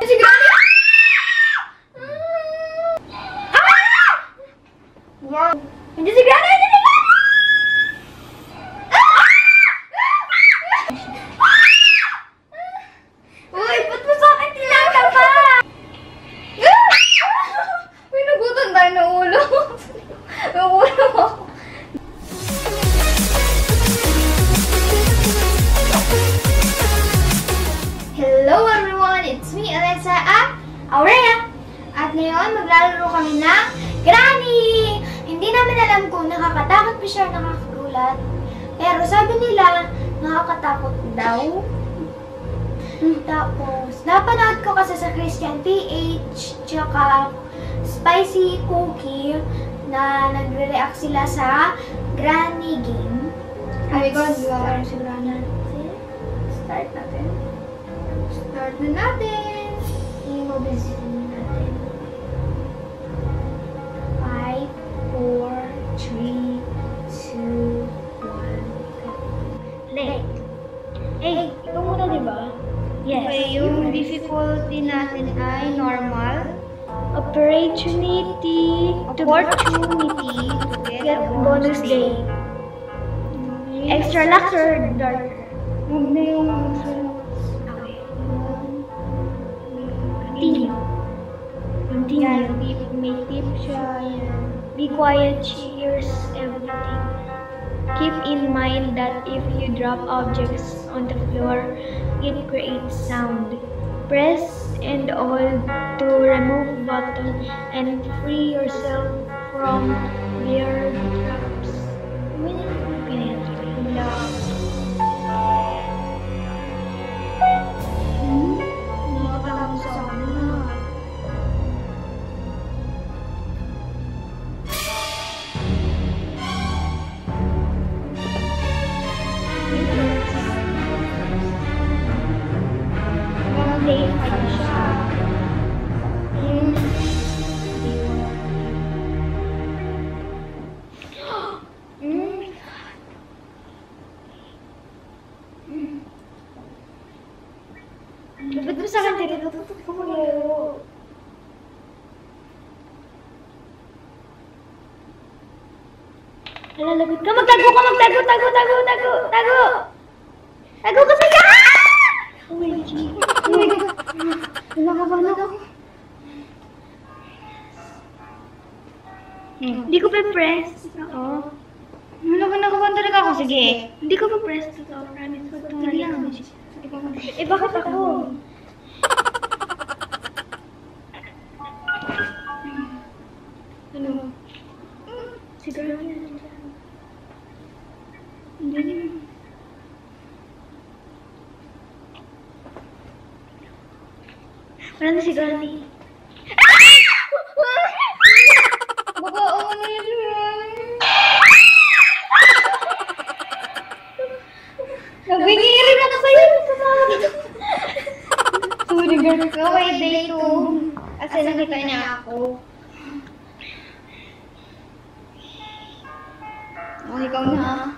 Si Granny! Hindi namin alam kung nakakatakot ba siya nakakagulat. Pero sabi nila, nakakatakot daw. Tapos, napanood ko kasi sa Christian PH, tsaka Spicy Cookie, na nagre-react sila sa Granny Game. Oh my God, wow. si Granny. Start natin. Start na natin. I-mobilize na 5, 4, 3, 2, 1, Play. Eh, ikaw muna, di ba? Yes. Okay, yung difficulty natin ay normal. Opportunity to Opportunity to get bonus day. Extra lux or dark? Huwag na yung Okay. Continue. Continue. may tip siya. Be quiet, she hears everything. Keep in mind that if you drop objects on the floor, it creates sound. Press and hold to remove button and free yourself from bear traps. Hmm? Sa akin tinatutok ko maglaro? Alalagot ka, magtago ka, magtago, tago, tago, tago, tago! Tago ka sa OMG. Nakakabahan ako. Hindi ko pa press. Oo. Nakakabahan talaga ako. Sige. Hindi ko pa press. Totoo, promise. Huwag kang galit. Eh, bakit ako? Wala na si Granny. Baka ano yun? Nabingirin ako sa'yo. Sorry, girl. Okay, day 2. Kasi nakita niya ako. Oh, ikaw na.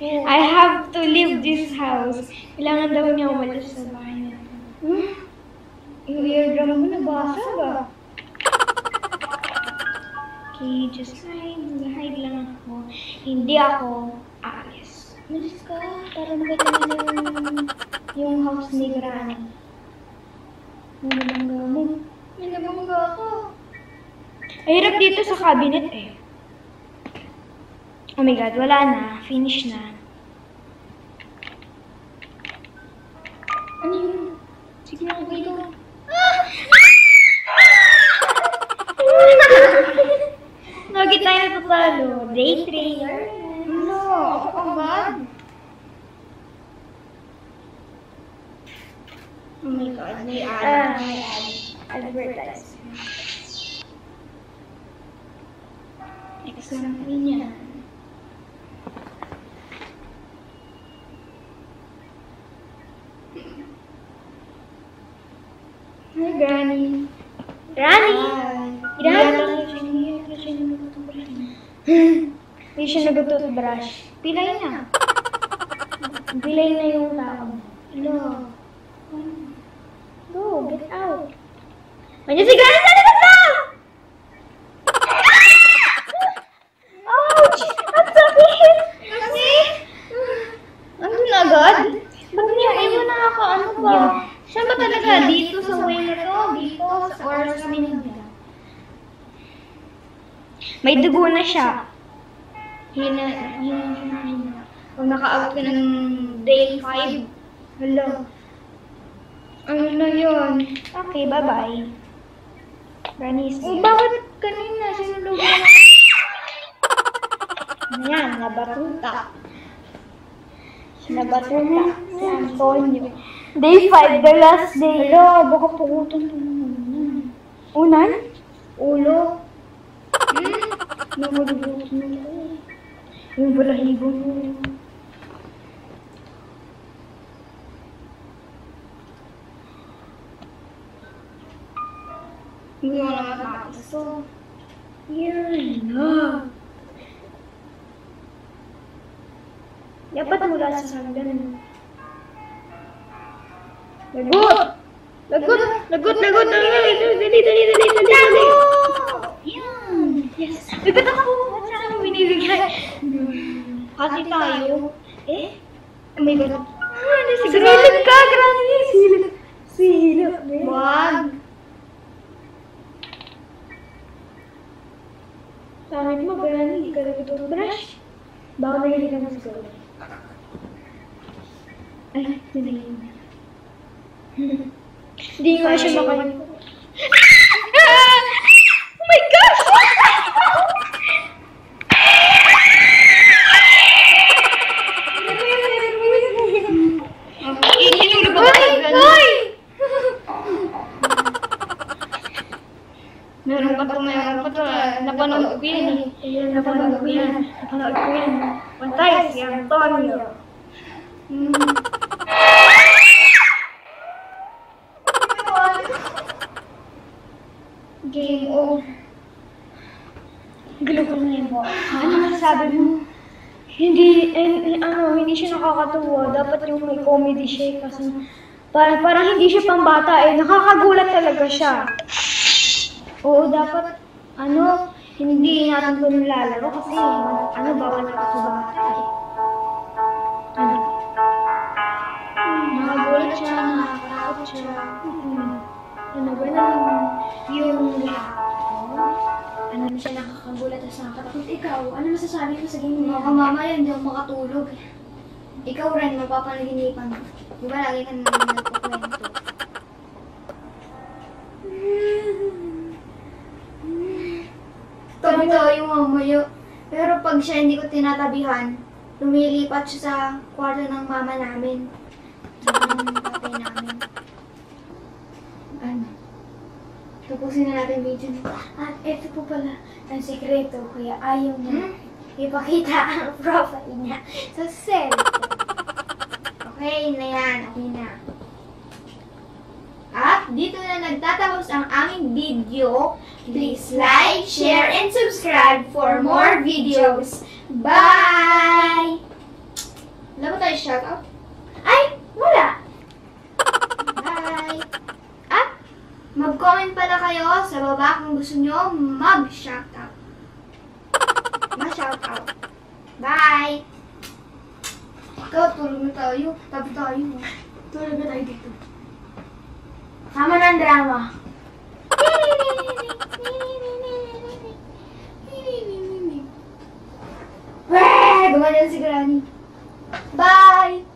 I have to leave this house. Kailangan daw niya umalis sa bahay niya. Hmm? Yung eardrum mo nabasa ba? Okay, just hide. Hide lang ako. Hindi ako aalis. Malis ka. Para makita niya yung, yung house ni Granny. Ang nabangga mo. May nabangga ka. Ay, hirap dito sa cabinet eh. Oh my god, wala na. Finish na. Ano yun? Sige na, dito. Lagi tayo natatalo. Day 3. Ano? Ako ang bad. Oh my God, may Ah, ad. may ad. Advertise. Next na rin Hi, Granny. Granny! Granny! Hindi siya nag-toothbrush. Pilay na. Pilay na yung tao. Hello. Go, get out. Medyo si Granny! Na to? Dito? Sa or sa Manila? May dugo na siya. Hina, hina, hina, hina. Pag naka-out ka ng day 5, hala. Ano na yun? Okay, bye-bye. Granny is Oh, bakit kanina sinulog mo? Ayan, nabatuta. Nabatuta si Antonio. Day 5, the last day. Hala, baka mo naman. Unan? Ulo. Hmm? Namulubutan mo ko. Yung balahibo mo. Hindi mo naman tapos to. Yan na. Dapat mula sa hanggan. Lagot! Lagot! Lagot! Lagot! Dali! Dali! Dali! Dali! Dali! Yan. Yes! Lagot ako! Ba't saan ako binibigay? Kasi tayo. Eh? My God. Ah, Silip ka, Granny. Silip. Silip. Wag! Pangit mo, Granny. Hindi ka nag-brush. Baka nahilig ka na school. Ay, nanayin na. Hindi nga siya makain. Oh my kayo? Hoy! Meron pa to, meron pa to. Napanood ko yan eh. Napanood ko yan. Napanood ko yan. Pantay si Antonio. Hmm. Game over. Gulo ko na yun mo. Ano masasabi mo? Hindi, eh, eh, ano, hindi siya nakakatuwa. Dapat yung may comedy siya eh, kasi parang, parang hindi siya pambata eh. Nakakagulat talaga siya. Oo, dapat, ano, hindi natin ito nilalaro kasi, ano, bawal na sa bata eh. Ano? Nakagulat siya, nakakatakot siya. Ano ba naman yung Ano na siya nakakagulat at nakakatakot. Ikaw, ano masasabi mo sa game Baka mamaya hindi ako makatulog. Ikaw rin, mapapanaginipan. Di ba lagi ka naman nagkukwento? Tabi-tabi yung mamayo. Pero pag siya hindi ko tinatabihan, lumilipat siya sa kwarto ng mama namin. Ng tatay namin. Ano? Tapusin na natin video nito. At ito po pala ang sekreto, kaya ayaw niya Hmm? ipakita ang profile niya sa cellphone. Okay na yan. Okay na. At dito na nagtatapos ang aming video. Please like, share, and subscribe for more videos. Bye! Wala ba tayo shoutout? Ay! Wala! Bye! At mag-comment pala kayo sa baba kung gusto nyo mag-shoutout. Ma-shoutout. Bye! Ikaw, tulog na tayo. Tabi tayo. Tulog na tayo dito. Sama ng drama. Weh! Gumawa na si Granny. Bye!